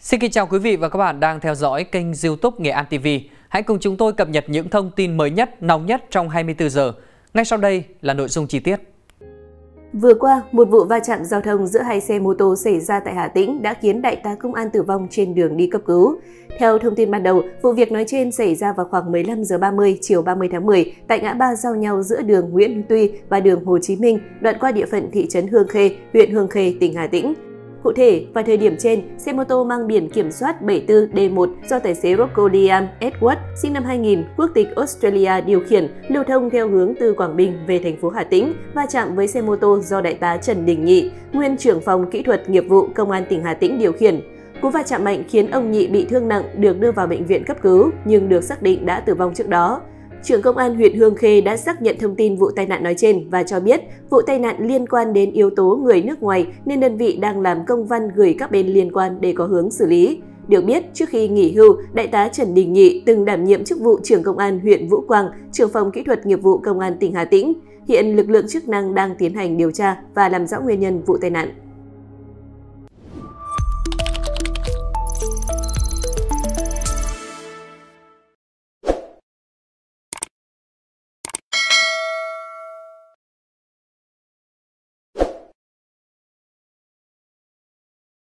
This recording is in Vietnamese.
Xin kính chào quý vị và các bạn đang theo dõi kênh youtube Nghệ An TV. Hãy cùng chúng tôi cập nhật những thông tin mới nhất, nóng nhất trong 24 giờ. Ngay sau đây là nội dung chi tiết. Vừa qua, một vụ va chạm giao thông giữa hai xe mô tô xảy ra tại Hà Tĩnh đã khiến đại tá công an tử vong trên đường đi cấp cứu. Theo thông tin ban đầu, vụ việc nói trên xảy ra vào khoảng 15 giờ 30 chiều 30 tháng 10 tại ngã ba giao nhau giữa đường Nguyễn Tuy và đường Hồ Chí Minh, đoạn qua địa phận thị trấn Hương Khê, huyện Hương Khê, tỉnh Hà Tĩnh. Cụ thể, vào thời điểm trên, xe mô tô mang biển kiểm soát 74D1 do tài xế Rocco Liam Edward, sinh năm 2000, quốc tịch Australia điều khiển, lưu thông theo hướng từ Quảng Bình về thành phố Hà Tĩnh, va chạm với xe mô tô do đại tá Trần Đình Nhị, nguyên trưởng phòng kỹ thuật nghiệp vụ Công an tỉnh Hà Tĩnh điều khiển. Cú va chạm mạnh khiến ông Nhị bị thương nặng được đưa vào bệnh viện cấp cứu nhưng được xác định đã tử vong trước đó. Trưởng công an huyện Hương Khê đã xác nhận thông tin vụ tai nạn nói trên và cho biết vụ tai nạn liên quan đến yếu tố người nước ngoài nên đơn vị đang làm công văn gửi các bên liên quan để có hướng xử lý. Được biết, trước khi nghỉ hưu, Đại tá Trần Đình Nhị từng đảm nhiệm chức vụ trưởng công an huyện Vũ Quang, trưởng phòng kỹ thuật nghiệp vụ công an tỉnh Hà Tĩnh. Hiện lực lượng chức năng đang tiến hành điều tra và làm rõ nguyên nhân vụ tai nạn.